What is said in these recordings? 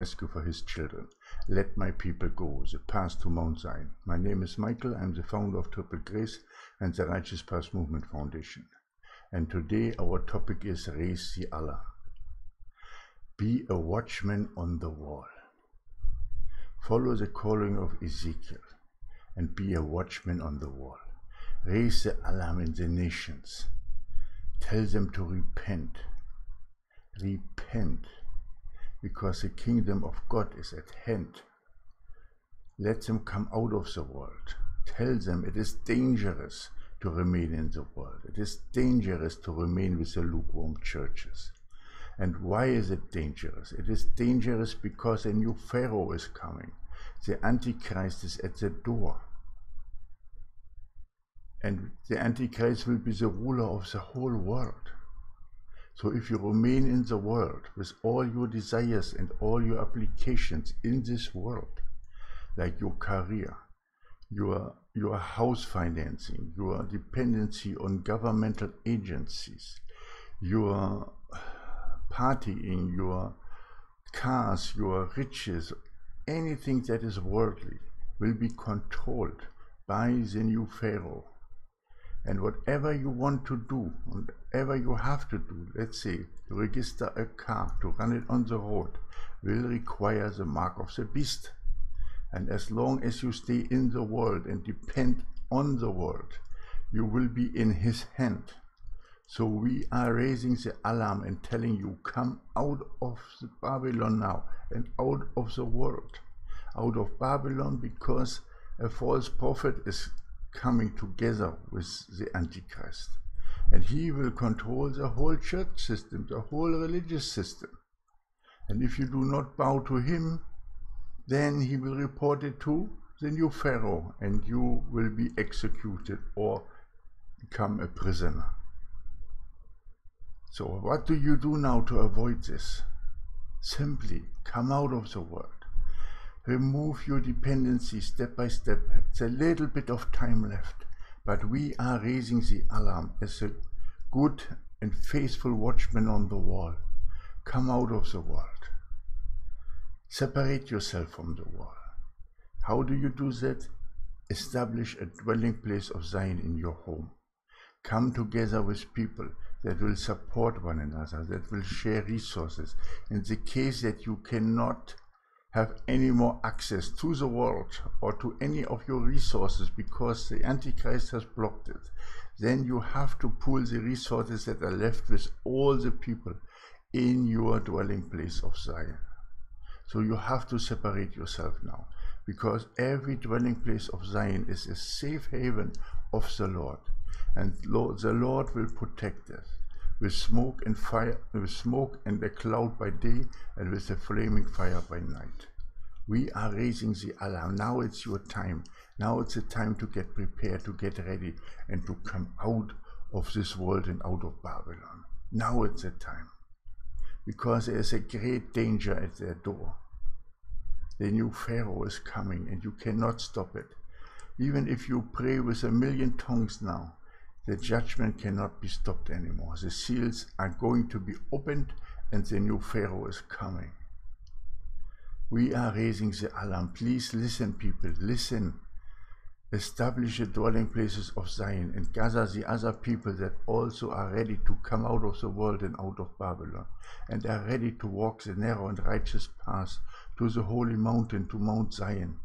rescue for his children. Let my people go, the path to Mount Zion. My name is Michael. I'm the founder of Triple Grace and the Righteous Path Movement Foundation. And today our topic is Raise the Alarm. Be a watchman on the wall. Follow the calling of Ezekiel and be a watchman on the wall. Raise the alarm in the nations. Tell them to repent. Repent because the kingdom of God is at hand. Let them come out of the world. Tell them it is dangerous to remain in the world. It is dangerous to remain with the lukewarm churches. And why is it dangerous? It is dangerous because a new Pharaoh is coming. The Antichrist is at the door. And the Antichrist will be the ruler of the whole world. So if you remain in the world with all your desires and all your applications in this world, like your career, your, your house financing, your dependency on governmental agencies, your partying, your cars, your riches, anything that is worldly will be controlled by the new Pharaoh and whatever you want to do, whatever you have to do, let's say to register a car, to run it on the road, will require the mark of the beast. And as long as you stay in the world and depend on the world, you will be in his hand. So we are raising the alarm and telling you, come out of the Babylon now and out of the world. Out of Babylon because a false prophet is coming together with the Antichrist. And he will control the whole church system, the whole religious system. And if you do not bow to him, then he will report it to the new Pharaoh, and you will be executed or become a prisoner. So, what do you do now to avoid this? Simply come out of the world remove your dependency step by step. It's a little bit of time left, but we are raising the alarm as a good and faithful watchman on the wall. Come out of the world. Separate yourself from the world. How do you do that? Establish a dwelling place of Zion in your home. Come together with people that will support one another, that will share resources. In the case that you cannot have any more access to the world or to any of your resources because the Antichrist has blocked it, then you have to pool the resources that are left with all the people in your dwelling place of Zion. So you have to separate yourself now because every dwelling place of Zion is a safe haven of the Lord and the Lord will protect us with smoke and fire, with smoke and a cloud by day, and with a flaming fire by night. We are raising the alarm. Now it's your time. Now it's the time to get prepared, to get ready, and to come out of this world and out of Babylon. Now it's the time. Because there's a great danger at their door. The new Pharaoh is coming, and you cannot stop it. Even if you pray with a million tongues now, the judgment cannot be stopped anymore. The seals are going to be opened and the new Pharaoh is coming. We are raising the alarm. Please listen, people, listen. Establish the dwelling places of Zion and gather the other people that also are ready to come out of the world and out of Babylon and are ready to walk the narrow and righteous path to the holy mountain, to Mount Zion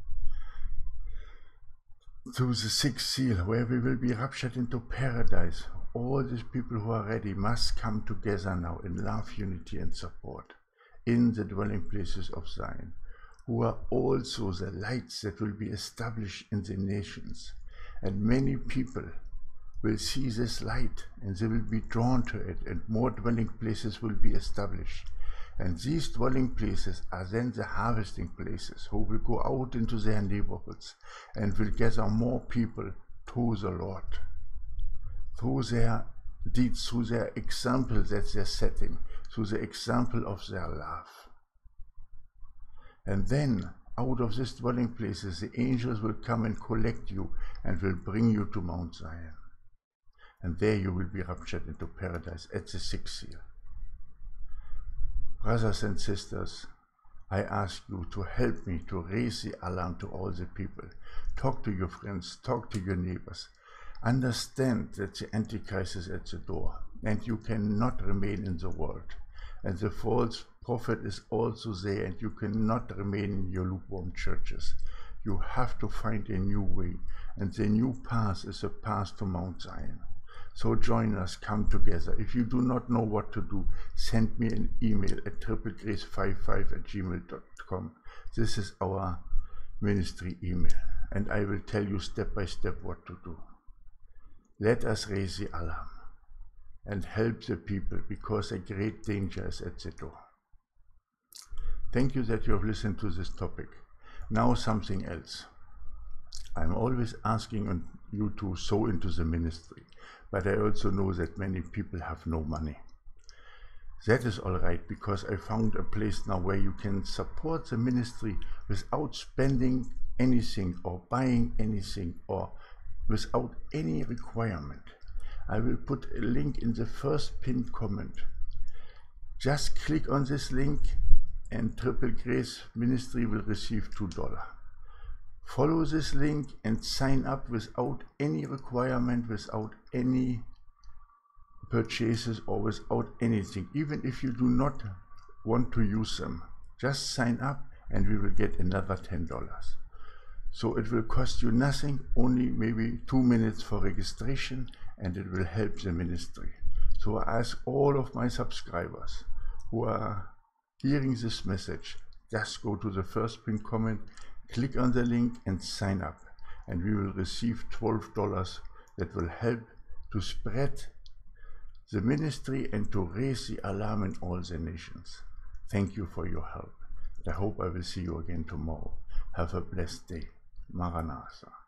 to the sixth seal, where we will be raptured into paradise. All these people who are ready must come together now in love, unity, and support in the dwelling places of Zion, who are also the lights that will be established in the nations. And many people will see this light and they will be drawn to it, and more dwelling places will be established. And these dwelling places are then the harvesting places who will go out into their neighborhoods and will gather more people to the Lord. Through their deeds, through their example that they're setting, through the example of their love. And then out of these dwelling places, the angels will come and collect you and will bring you to Mount Zion. And there you will be raptured into paradise at the sixth seal. Brothers and sisters, I ask you to help me to raise the alarm to all the people. Talk to your friends, talk to your neighbors. Understand that the Antichrist is at the door and you cannot remain in the world. And the false prophet is also there and you cannot remain in your lukewarm churches. You have to find a new way and the new path is a path to Mount Zion. So join us, come together. If you do not know what to do, send me an email at triplegrace55 at gmail.com. This is our ministry email, and I will tell you step by step what to do. Let us raise the alarm and help the people because a great danger is at the door. Thank you that you have listened to this topic. Now something else. I'm always asking you to sow into the ministry, but I also know that many people have no money. That is all right because I found a place now where you can support the ministry without spending anything or buying anything or without any requirement. I will put a link in the first pinned comment. Just click on this link and Triple Grace Ministry will receive $2. Follow this link and sign up without any requirement, without any purchases or without anything. Even if you do not want to use them, just sign up and we will get another $10. So it will cost you nothing, only maybe two minutes for registration and it will help the ministry. So I ask all of my subscribers who are hearing this message, just go to the first pinned comment Click on the link and sign up and we will receive $12 that will help to spread the ministry and to raise the alarm in all the nations. Thank you for your help. I hope I will see you again tomorrow. Have a blessed day. Maranatha.